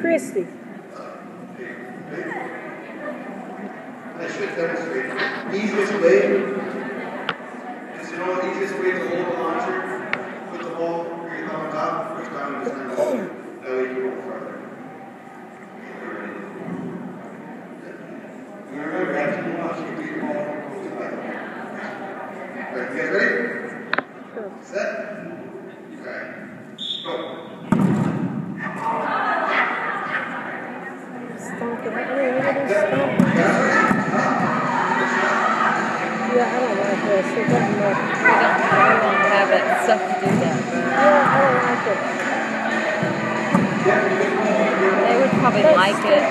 Christy. Easiest way is you know the easiest way to hold the launcher, put the ball where on top, first down and just kind of it. That way you. And remember, launch, ball. Right, you guys ready? Set. Okay. Go. Stonking. I mean, look at this stonking. Yeah, I don't like this. It doesn't don't have it to do that, Yeah, I don't like it. they would probably That's like it